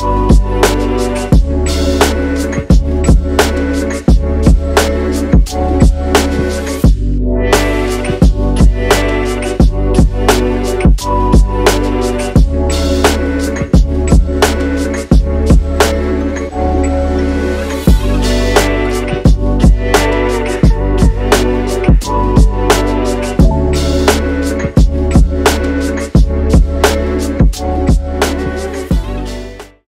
you